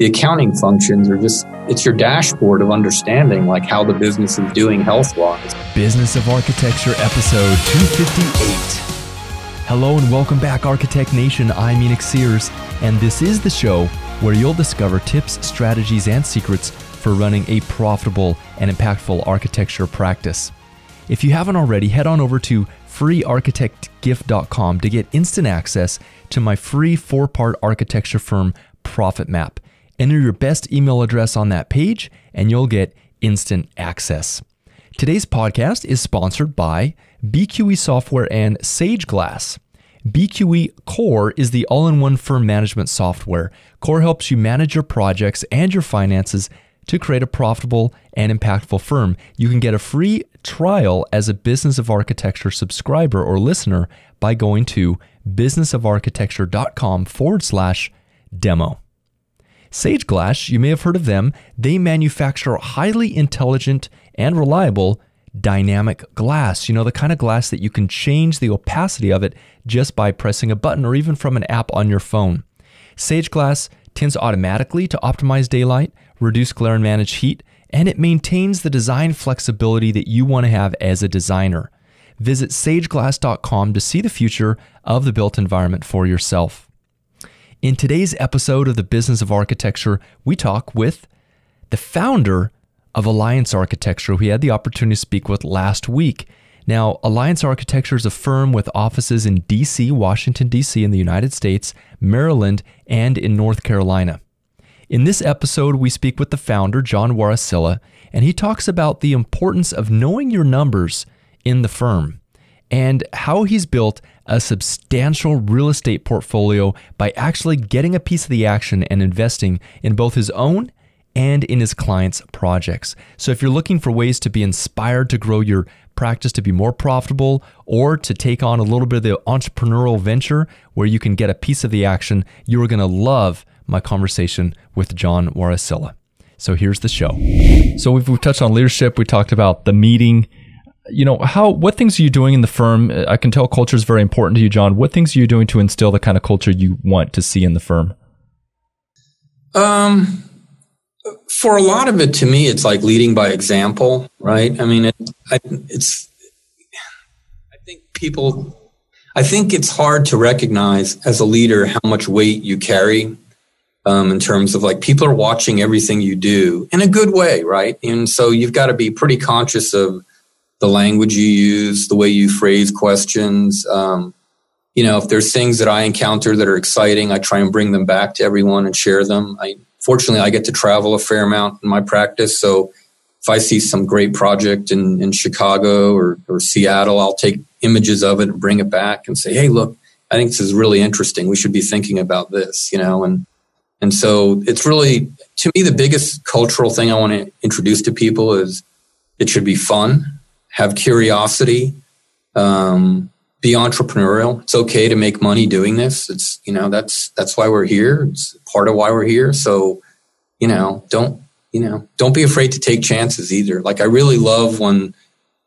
the accounting functions are just it's your dashboard of understanding like how the business is doing health wise business of architecture episode 258 hello and welcome back architect nation. I'm enoch sears and this is the show where you'll discover tips strategies and secrets for running a profitable and impactful architecture practice. If you haven't already head on over to freearchitectgift.com to get instant access to my free four part architecture firm profit map Enter your best email address on that page, and you'll get instant access. Today's podcast is sponsored by BQE Software and Sage Glass. BQE Core is the all in one firm management software. Core helps you manage your projects and your finances to create a profitable and impactful firm. You can get a free trial as a Business of Architecture subscriber or listener by going to businessofarchitecture.com forward slash demo. Sage Glass, you may have heard of them. They manufacture highly intelligent and reliable dynamic glass. You know, the kind of glass that you can change the opacity of it just by pressing a button or even from an app on your phone. Sage Glass tints automatically to optimize daylight, reduce glare and manage heat, and it maintains the design flexibility that you want to have as a designer. Visit sageglass.com to see the future of the built environment for yourself. In today's episode of the Business of Architecture, we talk with the founder of Alliance Architecture, who we had the opportunity to speak with last week. Now, Alliance Architecture is a firm with offices in DC, Washington, D.C., in the United States, Maryland, and in North Carolina. In this episode, we speak with the founder, John Warasila, and he talks about the importance of knowing your numbers in the firm and how he's built a substantial real estate portfolio by actually getting a piece of the action and investing in both his own and in his clients' projects. So, if you're looking for ways to be inspired to grow your practice to be more profitable or to take on a little bit of the entrepreneurial venture where you can get a piece of the action, you are going to love my conversation with John Warasila. So, here's the show. So, we've, we've touched on leadership, we talked about the meeting you know how what things are you doing in the firm? I can tell culture is very important to you john. What things are you doing to instill the kind of culture you want to see in the firm? Um for a lot of it to me it's like leading by example right? I mean it, I, it's i think people i think it's hard to recognize as a leader how much weight you carry um, in terms of like people are watching everything you do in a good way right? And so you've got to be pretty conscious of the language you use, the way you phrase questions. Um, you know, if there's things that I encounter that are exciting, I try and bring them back to everyone and share them. I fortunately I get to travel a fair amount in my practice, so if I see some great project in, in Chicago or, or Seattle, I'll take images of it and bring it back and say, hey, look, I think this is really interesting. We should be thinking about this, you know, and and so it's really to me the biggest cultural thing I want to introduce to people is it should be fun have curiosity, um, be entrepreneurial. It's okay to make money doing this. It's you know that's that's why we're here. It's part of why we're here. So you know don't you know don't be afraid to take chances either. Like I really love when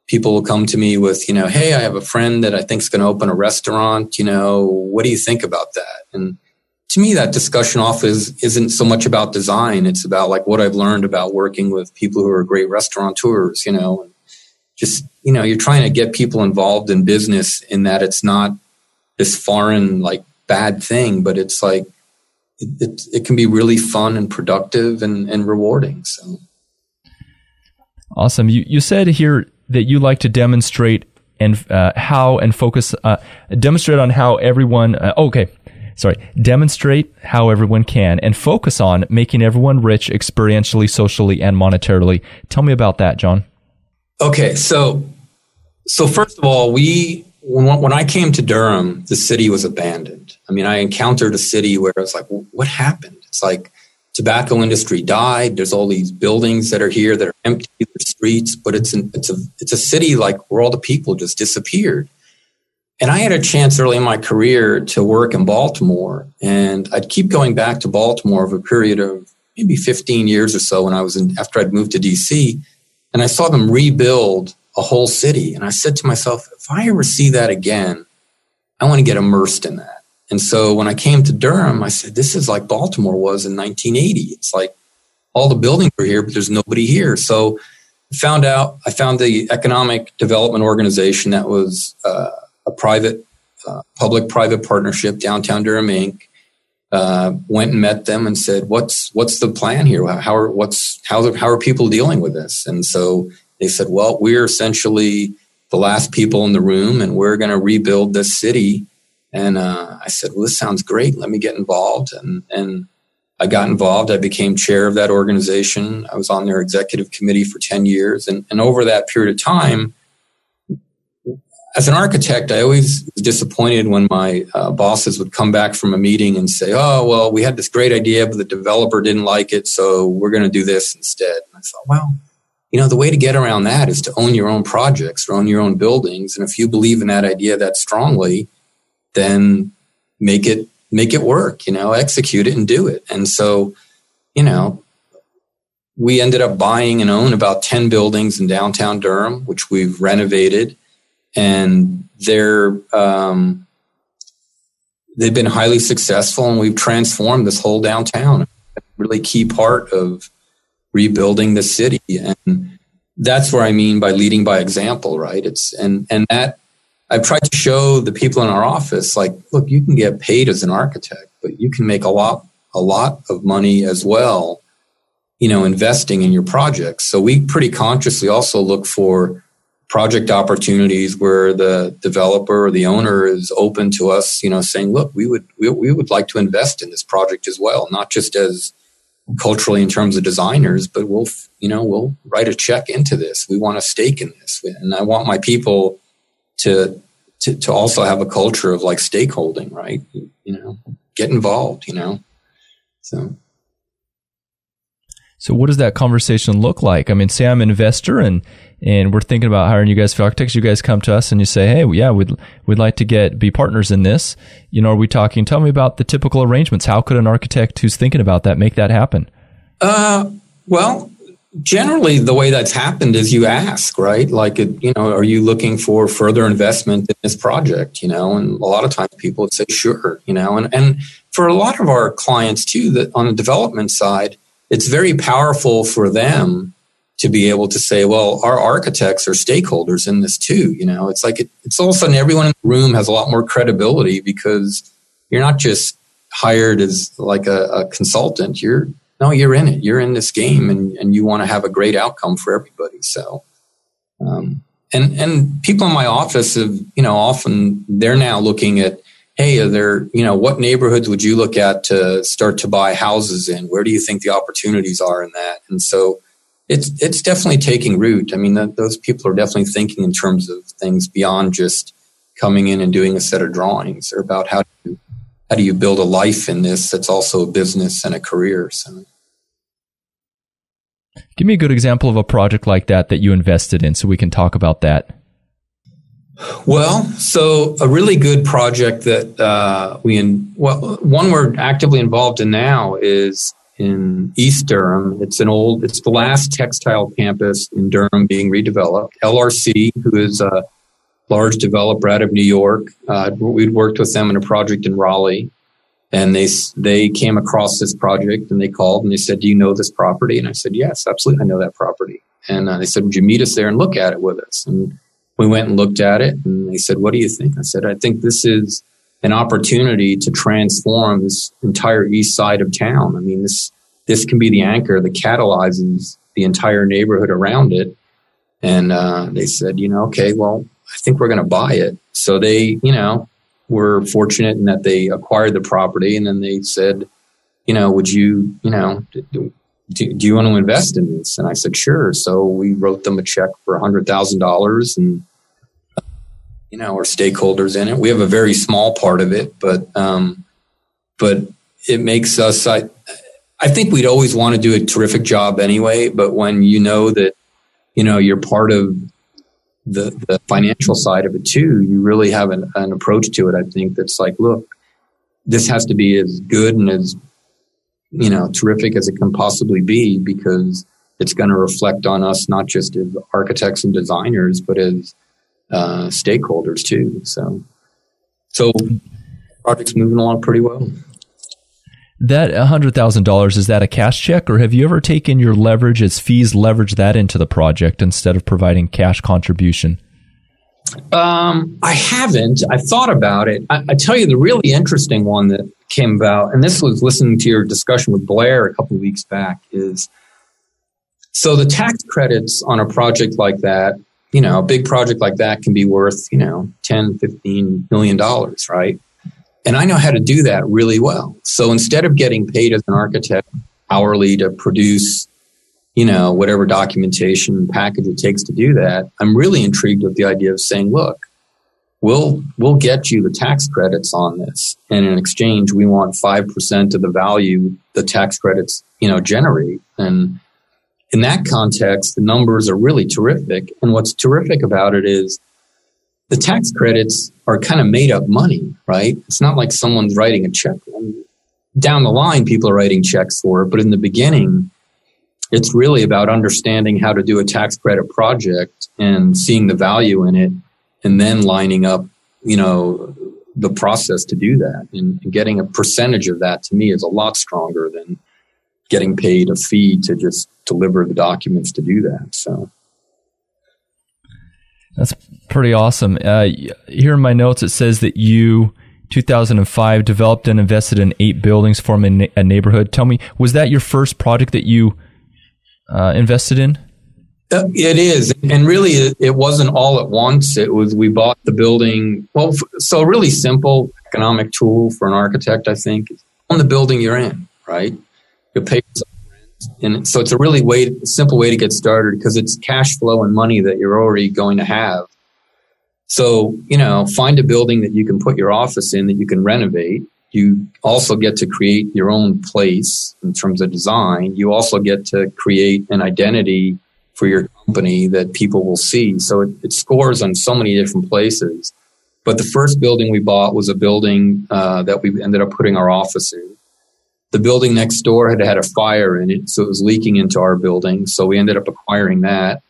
people will come to me with you know hey I have a friend that I think is going to open a restaurant. You know what do you think about that? And to me that discussion off is isn't so much about design. It's about like what I've learned about working with people who are great restaurateurs. You know just you know you're trying to get people involved in business in that it's not this foreign like bad thing but it's like it, it, it can be really fun and productive and, and rewarding so. Awesome. You, you said here that you like to demonstrate and uh, how and focus uh, demonstrate on how everyone uh, okay. Sorry. Demonstrate how everyone can and focus on making everyone rich experientially socially and monetarily. Tell me about that john Okay, so so first of all, we when, when I came to Durham, the city was abandoned. I mean, I encountered a city where it's like, what happened? It's like tobacco industry died. There's all these buildings that are here that are empty, the streets, but it's an, it's a it's a city like where all the people just disappeared. And I had a chance early in my career to work in Baltimore, and I'd keep going back to Baltimore over a period of maybe 15 years or so when I was in after I'd moved to DC and I saw them rebuild a whole city. And I said to myself, if I ever see that again, I want to get immersed in that. And so when I came to Durham, I said, this is like Baltimore was in 1980. It's like all the buildings are here, but there's nobody here. So I found out, I found the economic development organization that was uh, a private, uh, public private partnership, Downtown Durham Inc. Uh, went and met them and said, "What's what's the plan here? How are what's how how are people dealing with this?" And so they said, "Well, we're essentially the last people in the room, and we're going to rebuild this city." And uh, I said, "Well, this sounds great. Let me get involved." And and I got involved. I became chair of that organization. I was on their executive committee for ten years, and and over that period of time as an architect, I always was disappointed when my uh, bosses would come back from a meeting and say, "Oh, well, we had this great idea, but the developer didn't like it, so we're going to do this instead." And I thought, well, you know, the way to get around that is to own your own projects or own your own buildings, and if you believe in that idea that strongly, then make it make it work. You know, execute it and do it. And so, you know, we ended up buying and own about ten buildings in downtown Durham, which we've renovated and they're um, they've been highly successful, and we've transformed this whole downtown. Really key part of rebuilding the city, and that's where I mean by leading by example, right? It's and and that I've tried to show the people in our office, like, look, you can get paid as an architect, but you can make a lot a lot of money as well, you know, investing in your projects. So we pretty consciously also look for project opportunities where the developer or the owner is open to us, you know, saying, look, we would, we, we would like to invest in this project as well, not just as culturally in terms of designers, but we'll, you know, we'll write a check into this. We want a stake in this. And I want my people to, to, to also have a culture of like stakeholding, right? You know, get involved, you know, so. So what does that conversation look like? I mean, say I'm an investor and and we're thinking about hiring you guys for architects. You guys come to us and you say, "Hey, yeah, we'd we'd like to get be partners in this." You know, are we talking? Tell me about the typical arrangements. How could an architect who's thinking about that make that happen? Uh, well, generally, the way that's happened is you ask, right? Like, you know, are you looking for further investment in this project? You know, and a lot of times people would say, "Sure," you know, and and for a lot of our clients too, that on the development side, it's very powerful for them to be able to say, well, our architects are stakeholders in this too. You know, it's like it, it's all of a sudden everyone in the room has a lot more credibility because you're not just hired as like a, a consultant. You're no, you're in it. You're in this game, and and you want to have a great outcome for everybody. So, um, and and people in my office have you know often they're now looking at hey, are there, you know, what neighborhoods would you look at to start to buy houses in? Where do you think the opportunities are in that? And so it's it's definitely taking root. I mean, those people are definitely thinking in terms of things beyond just coming in and doing a set of drawings. They're about how do you, how do you build a life in this that's also a business and a career. So. Give me a good example of a project like that that you invested in so we can talk about that. Well, so a really good project that uh, we in well, one we're actively involved in now is in East Durham. It's an old, it's the last textile campus in Durham being redeveloped. LRC, who is a large developer out of New York, uh, we'd worked with them in a project in Raleigh, and they they came across this project and they called and they said, "Do you know this property?" And I said, "Yes, absolutely, I know that property." And uh, they said, "Would you meet us there and look at it with us?" And we went and looked at it, and they said, "What do you think?" I said, "I think this is." an opportunity to transform this entire east side of town. I mean, this this can be the anchor that catalyzes the entire neighborhood around it. And uh, they said, you know, okay, well, I think we're going to buy it. So they, you know, were fortunate in that they acquired the property, and then they said, you know, would you, you know, do, do you want to invest in this? And I said, sure. So we wrote them a check for a hundred thousand dollars and you know, our stakeholders in it. We have a very small part of it, but um, but it makes us. I I think we'd always want to do a terrific job anyway. But when you know that you know you're part of the the financial side of it too, you really have an, an approach to it. I think that's like, look, this has to be as good and as you know terrific as it can possibly be because it's going to reflect on us not just as architects and designers, but as uh, stakeholders too. So, so project's moving along pretty well. That $100,000, is that a cash check or have you ever taken your leverage as fees, leverage that into the project instead of providing cash contribution? Um, I haven't. I thought about it. I, I, tell you the really interesting one that came about, and this was listening to your discussion with Blair a couple of weeks back, is so the tax credits on a project like that, you know, a big project like that can be worth, you know, 10, 15 million dollars, right? And I know how to do that really well. So instead of getting paid as an architect hourly to produce you know, whatever documentation package it takes to do that. I'm really intrigued with the idea of saying, look, we'll we'll get you the tax credits on this, and in exchange, we want five percent of the value the tax credits you know generate. And in that context, the numbers are really terrific. And what's terrific about it is the tax credits are kind of made up money, right? It's not like someone's writing a check. Down the line, people are writing checks for it, but in the beginning it's really about understanding how to do a tax credit project and seeing the value in it and then lining up, you know, the process to do that. And, getting a percentage of that to me is a lot stronger than getting paid a fee to just deliver the documents to do that. So that's pretty awesome. Uh, here in my notes, it says that you 2005 developed and invested in eight buildings forming a neighborhood. Tell me, was that your first project that you uh, invested in? Uh, it is, and really, it wasn't all at once. It was we bought the building. Well, so really simple economic tool for an architect, I think, on the building you're in, right? You pay and so it's a really way, simple way to get started because it's cash flow and money that you're already going to have. So you know, find a building that you can put your office in that you can renovate you also get to create your own place in terms of design. You also get to create an identity for your company that people will see. So it, it scores on so many different places. But the first building we bought was a building uh, that we ended up putting our office in. The building next door had had a fire in it, so it was leaking into our building. So we ended up acquiring that.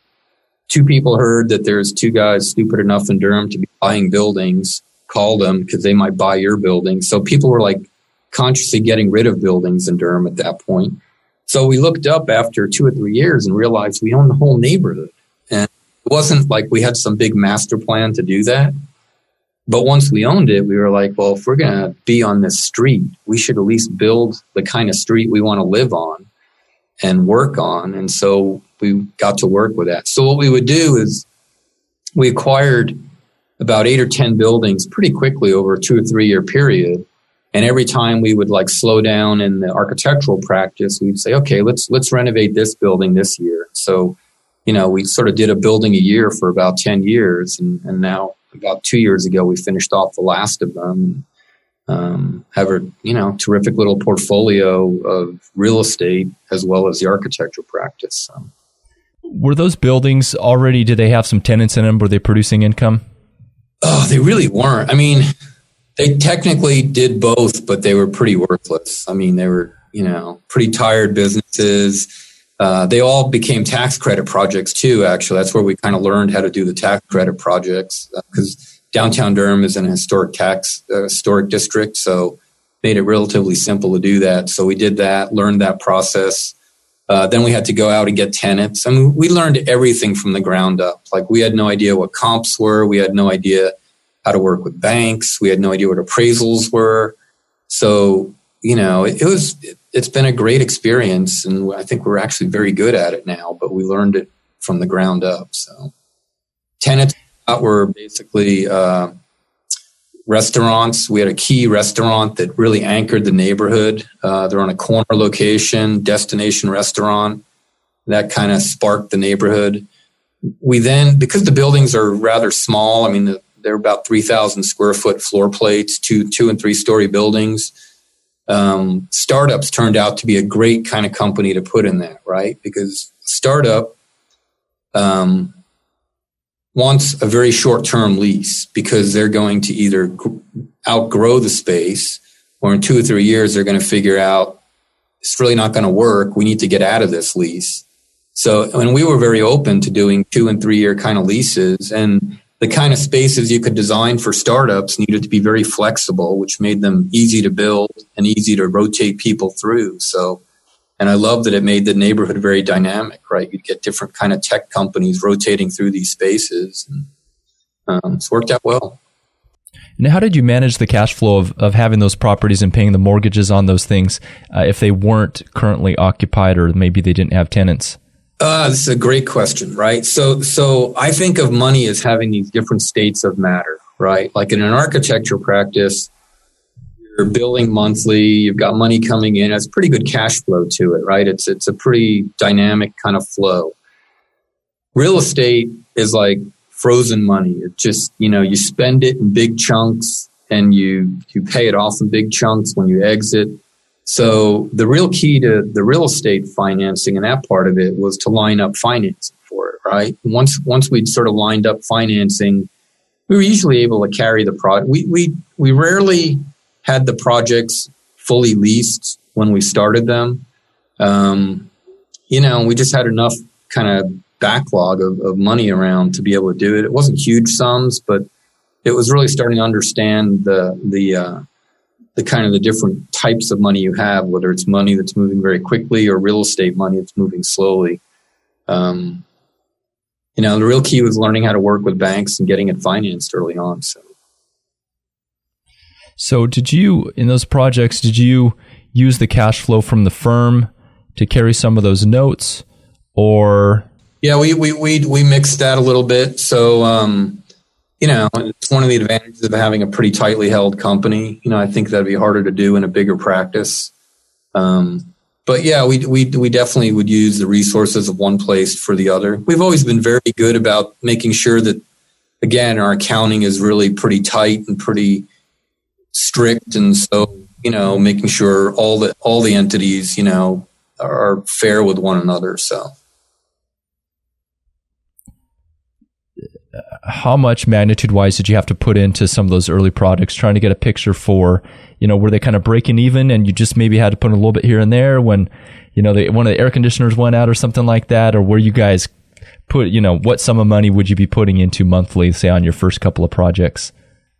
Two people heard that there's two guys stupid enough in Durham to be buying buildings call them because they might buy your building. So people were like consciously getting rid of buildings in Durham at that point. So we looked up after two or three years and realized we owned the whole neighborhood. And it wasn't like we had some big master plan to do that. But once we owned it, we were like, well, if we're going to be on this street, we should at least build the kind of street we want to live on and work on. And so we got to work with that. So what we would do is we acquired about eight or 10 buildings pretty quickly over a two or three year period. And every time we would like slow down in the architectural practice, we'd say, okay, let's, let's renovate this building this year. So, you know, we sort of did a building a year for about 10 years. And, and now about two years ago, we finished off the last of them. Um, have a you know terrific little portfolio of real estate as well as the architectural practice. So. Were those buildings already? Did they have some tenants in them? Were they producing income? Oh, they really weren't. I mean, they technically did both, but they were pretty worthless. I mean, they were, you know, pretty tired businesses. Uh, they all became tax credit projects too, actually. That's where we kind of learned how to do the tax credit projects because uh, downtown Durham is an historic tax, uh, historic district. So made it relatively simple to do that. So we did that, learned that process. Uh, then we had to go out and get tenants. I mean, we learned everything from the ground up. Like we had no idea what comps were. We had no idea how to work with banks. We had no idea what appraisals were. So, you know, it, it was, it, has been a great experience. And I think we're actually very good at it now, but we learned it from the ground up. So tenants were basically, uh, restaurants. We had a key restaurant that really anchored the neighborhood. Uh, they're on a corner location, destination restaurant. That kind of sparked the neighborhood. We then, because the buildings are rather small, I mean, they're about 3,000 square foot floor plates, two, two and three story buildings. Um, startups turned out to be a great kind of company to put in that, right? Because startup, um, wants a very short term lease because they're going to either outgrow the space or in two or three years they're going to figure out it's really not going to work. We need to get out of this lease. So, and we were very open to doing two and three year kind of leases. And the kind of spaces you could design for startups needed to be very flexible, which made them easy to build and easy to rotate people through. So, and I love that it made the neighborhood very dynamic, right? You'd get different kind of tech companies rotating through these spaces. And, um, it's worked out well. Now, how did you manage the cash flow of, of having those properties and paying the mortgages on those things uh, if they weren't currently occupied or maybe they didn't have tenants? Uh, this is a great question, right? So, so I think of money as having these different states of matter, right? Like in an architecture practice, you're billing monthly, you've got money coming in, it's pretty good cash flow to it, right? It's it's a pretty dynamic kind of flow. Real estate is like frozen money. It just, you know, you spend it in big chunks and you you pay it off in big chunks when you exit so the real key to the real estate financing and that part of it was to line up financing for it, right? Once once we'd sort of lined up financing, we were usually able to carry the product. We we we rarely had the projects fully leased when we started them. Um, you know, we just had enough kind of backlog of, of money around to be able to do it. It wasn't huge sums, but it was really starting to understand the the uh, the kind of the different types of money you have, whether it's money that's moving very quickly or real estate money that's moving slowly. Um, you know, the real key was learning how to work with banks and getting it financed early on. So, so did you in those projects? Did you use the cash flow from the firm to carry some of those notes, or? Yeah, we we we we mixed that a little bit. So. Um, you know, it's one of the advantages of having a pretty tightly held company. You know, I think that'd be harder to do in a bigger practice. Um, but yeah, we, we, we definitely would use the resources of one place for the other. We've always been very good about making sure that, again, our accounting is really pretty tight and pretty strict. And so, you know, making sure all the, all the entities, you know, are fair with one another. So. How much magnitude wise did you have to put into some of those early products trying to get a picture for you know were they kind of breaking even and you just maybe had to put a little bit here and there when you know they, one of the air conditioners went out or something like that or were you guys put you know what sum of money would you be putting into monthly say on your first couple of projects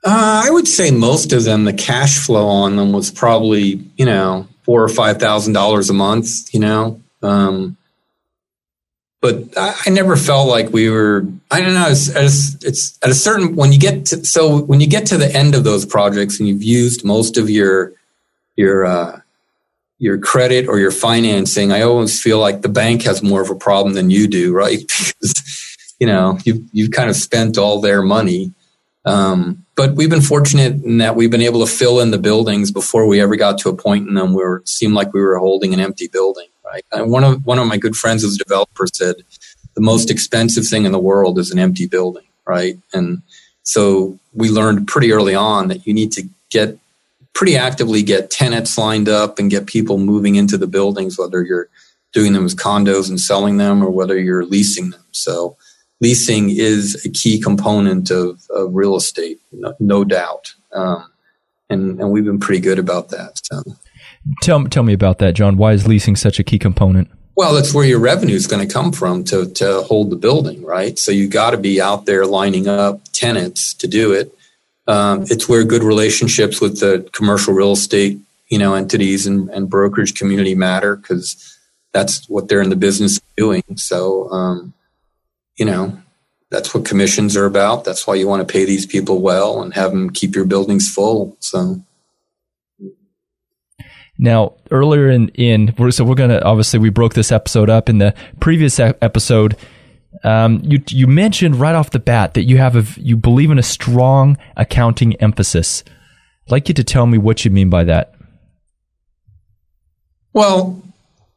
uh, i would say most of them the cash flow on them was probably you know four or five thousand dollars a month you know um, but I, I, never felt like we were. I don't know. It's, it's, it's, at a certain when you get to so when you get to the end of those projects and you've used most of your your uh, your credit or your financing, I always feel like the bank has more of a problem than you do, right? because you know you you've kind of spent all their money. Um, but we've been fortunate in that we've been able to fill in the buildings before we ever got to a point in them where it seemed like we were holding an empty building. Right. And one of one of my good friends who's a developer said the most expensive thing in the world is an empty building. Right. And so we learned pretty early on that you need to get pretty actively get tenants lined up and get people moving into the buildings, whether you're doing them as condos and selling them or whether you're leasing them. So leasing is a key component of, of real estate, no, no doubt. Um, and, and we've been pretty good about that. So. Tell tell me about that, John. Why is leasing such a key component? Well, that's where your revenue is going to come from to to hold the building, right? So you got to be out there lining up tenants to do it. Um, it's where good relationships with the commercial real estate, you know, entities and, and brokerage community matter because that's what they're in the business of doing. So, um, you know, that's what commissions are about. That's why you want to pay these people well and have them keep your buildings full. So. Now, earlier in in so we're gonna obviously we broke this episode up in the previous episode. Um, you you mentioned right off the bat that you have a you believe in a strong accounting emphasis. I'd like you to tell me what you mean by that. Well,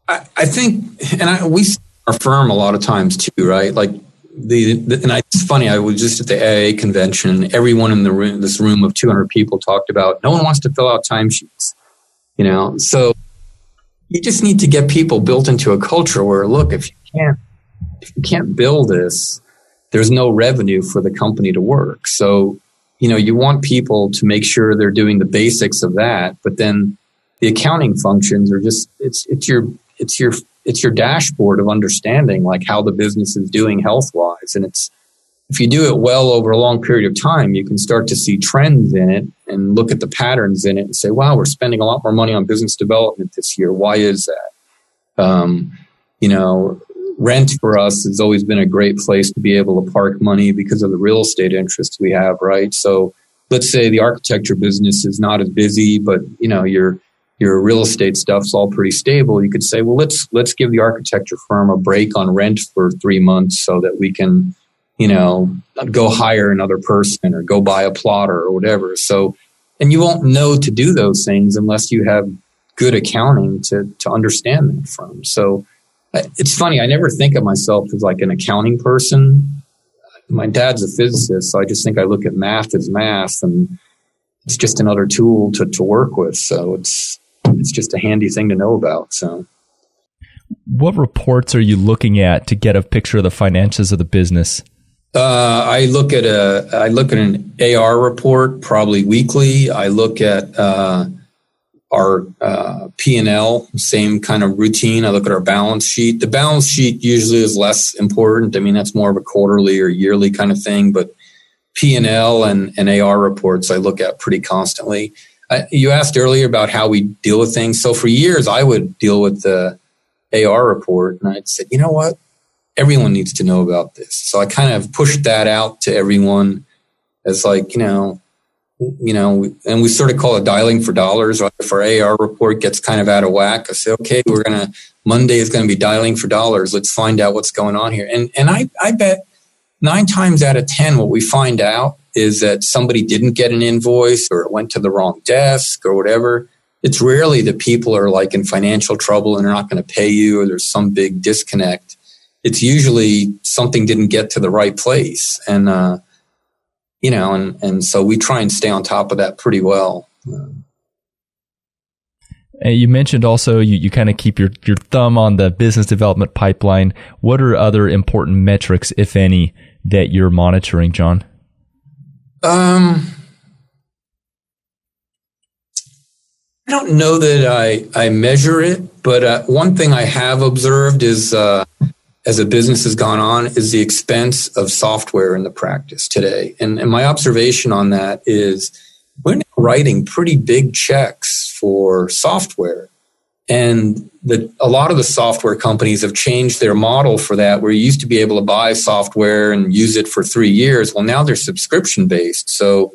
I, I think, and I, we our firm a lot of times too, right? Like the, the, and I, it's funny. I was just at the AA convention. Everyone in the room, this room of 200 people, talked about no one wants to fill out timesheets you know? So you just need to get people built into a culture where look if you can't if you can't build this there's no revenue for the company to work. So you know you want people to make sure they're doing the basics of that but then the accounting functions are just it's it's your it's your it's your dashboard of understanding like how the business is doing health wise and it's if you do it well over a long period of time, you can start to see trends in it and look at the patterns in it and say, wow, we're spending a lot more money on business development this year. Why is that? Um, you know, rent for us has always been a great place to be able to park money because of the real estate interests we have, right? So let's say the architecture business is not as busy, but you know, your your real estate stuff's all pretty stable. You could say, well, let's let's give the architecture firm a break on rent for three months so that we can you know, mm-hmm. go hire another person or go buy a plotter or whatever. So, and you won't know to do those things unless you have good accounting to, to understand them from. So it's funny. I never think of myself as like an accounting person. My dad's a physicist. So I just think I look at math as math and it's just another tool to, to work with. So it's, it's just a handy thing to know about. So what reports are you looking at to get a picture of the finances of the business? Uh, I look at a I look at an AR report probably weekly. I look at uh, our uh, P and L, same kind of routine. I look at our balance sheet. The balance sheet usually is less important. I mean, that's more of a quarterly or yearly kind of thing. But P and L and and AR reports I look at pretty constantly. you asked earlier about how we deal with things. So for years, I would deal with the AR report, and I'd say, you know what? Everyone needs to know about this. So I kind of pushed that out to everyone as like, you know, you know, and we sort of call it dialing for dollars. If our AR report gets kind of out of whack, I say, okay, we're gonna Monday is gonna be dialing for dollars. Let's find out what's going on here. And and I I bet nine times out of ten, what we find out is that somebody didn't get an invoice or it went to the wrong desk or whatever. It's rarely that people are like in financial trouble and they're not going to pay you or there's some big disconnect it's usually something didn't get to the right place. And, uh, you know, and, and so we try and stay on top of that pretty well. you mentioned also you, you kind of keep your, your thumb on the business development pipeline. What are other important metrics, if any, that you're monitoring, John? Um, I don't know that I, I measure it, but uh, one thing I have observed is uh, as a business has gone on is the expense of software in the practice today. And, and my observation on that is we're writing pretty big checks for software. And the, a lot of the software companies have changed their model for that, where you used to be able to buy software and use it for three years. Well, now they're subscription based. So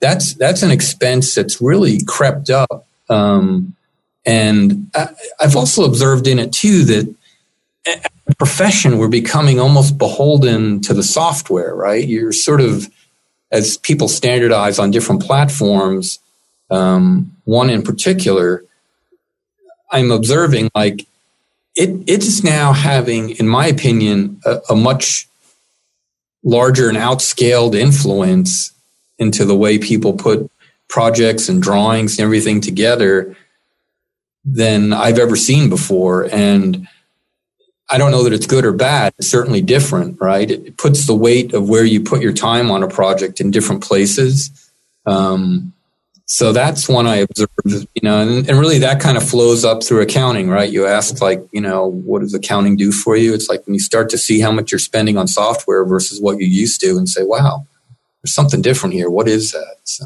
that's, that's an expense that's really crept up. Um, and I, I've also observed in it too that profession, we're becoming almost beholden to the software, right? You're sort of, as people standardize on different platforms, um, one in particular, I'm observing like it, it's now having, in my opinion, a, a much larger and outscaled influence into the way people put projects and drawings and everything together than I've ever seen before. And I don't know that it's good or bad. It's certainly different, right? It puts the weight of where you put your time on a project in different places. Um, so that's one I observe, you know, and, and, really that kind of flows up through accounting, right? You ask like, you know, what does accounting do for you? It's like when you start to see how much you're spending on software versus what you used to and say, wow, there's something different here. What is that? So.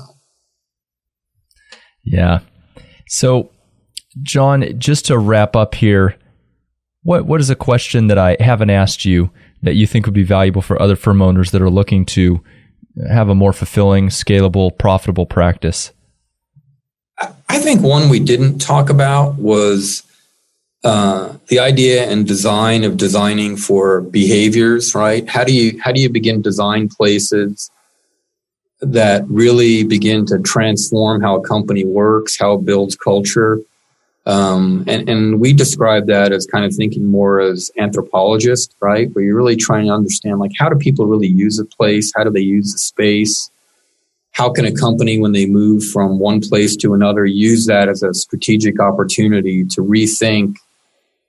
Yeah. So, John, just to wrap up here, what what is a question that I haven't asked you that you think would be valuable for other firm owners that are looking to have a more fulfilling, scalable, profitable practice? I think one we didn't talk about was uh, the idea and design of designing for behaviors. Right? How do you how do you begin design places that really begin to transform how a company works, how it builds culture? Um, and, and we describe that as kind of thinking more as anthropologists, right? Where you're really trying to understand, like, how do people really use a place? How do they use the space? How can a company, when they move from one place to another, use that as a strategic opportunity to rethink,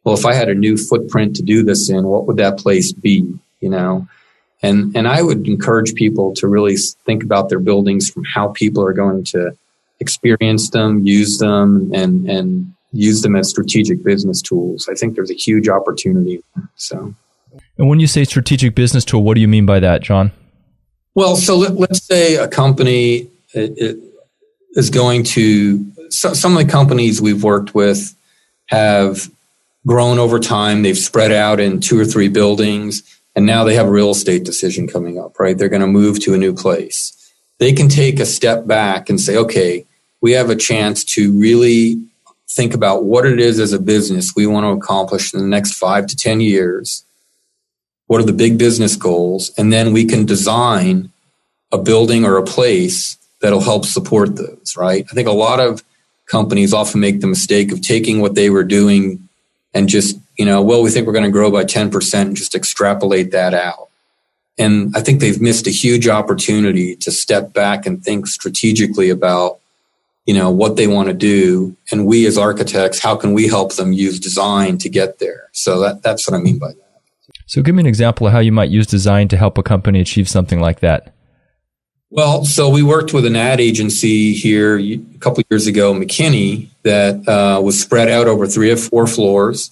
well, if I had a new footprint to do this in, what would that place be? You know? And, and I would encourage people to really think about their buildings from how people are going to experience them, use them, and, and use them as strategic business tools. I think there's a huge opportunity. So, and when you say strategic business tool, what do you mean by that, John? Well, so let, us say a company uh, uh, is going to, so, some of the companies we've worked with have grown over time. They've spread out in two or three buildings, and now they have a real estate decision coming up, right? They're going to move to a new place. They can take a step back and say, okay, we have a chance to really think about what it is as a business we want to accomplish in the next five to 10 years. What are the big business goals? And then we can design a building or a place that'll help support those, right? I think a lot of companies often make the mistake of taking what they were doing and just, you know, well, we think we're going to grow by 10% and just extrapolate that out. And I think they've missed a huge opportunity to step back and think strategically about you know what they want to do. And we as architects how can we help them use design to get there? So that that's what i mean by that. So give me an example of how you might use design to help a company achieve something like that. Well so we worked with an ad agency here a couple years ago mckinney that uh, was spread out over three or four floors.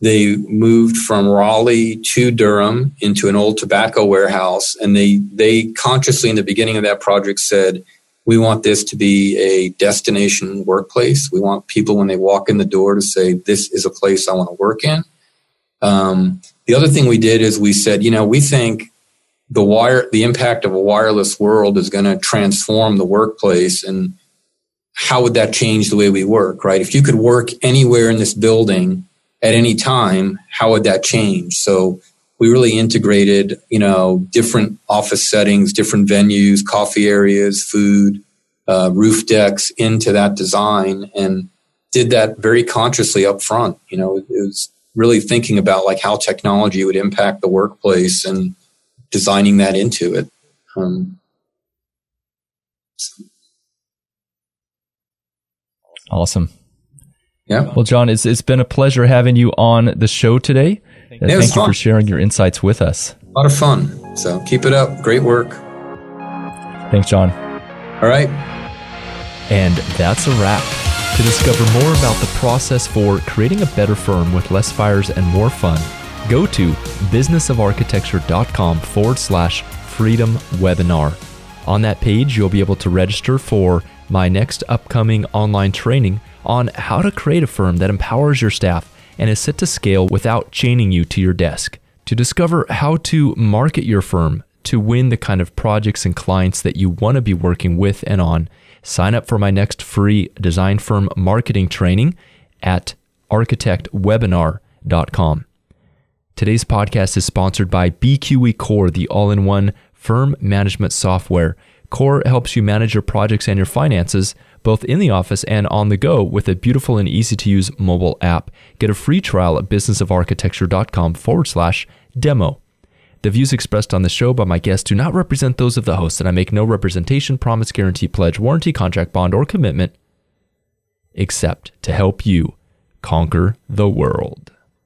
They moved from raleigh to durham into an old tobacco warehouse and they they consciously in the beginning of that project said we want this to be a destination workplace. We want people when they walk in the door to say, this is a place I want to work in. Um, the other thing we did is we said, you know, we think the wire, the impact of a wireless world is going to transform the workplace and how would that change the way we work, right? If you could work anywhere in this building at any time, how would that change? So we really integrated, you know, different office settings, different venues, coffee areas, food, uh, roof decks into that design and did that very consciously up front. You know, it was really thinking about like how technology would impact the workplace and designing that into it. Um, so. Awesome. Yeah. Well, John, it's, it's been a pleasure having you on the show today. Thank, you fun. for sharing your insights with us. A lot of fun. So keep it up. Great work. Thanks, John. All right. And that's a wrap. To discover more about the process for creating a better firm with less fires and more fun, go to businessofarchitecture.com forward slash freedom webinar. On that page, you'll be able to register for my next upcoming online training on how to create a firm that empowers your staff and is set to scale without chaining you to your desk. To discover how to market your firm to win the kind of projects and clients that you want to be working with and on, sign up for my next free design firm marketing training at architectwebinar.com. Today's podcast is sponsored by BQE Core, the all in one firm management software. Core helps you manage your projects and your finances both in the office and on the go with a beautiful and easy to use mobile app. Get a free trial at businessofarchitecture.com forward slash demo. The views expressed on the show by my guests do not represent those of the host, and I make no representation, promise, guarantee, pledge, warranty, contract, bond, or commitment except to help you conquer the world.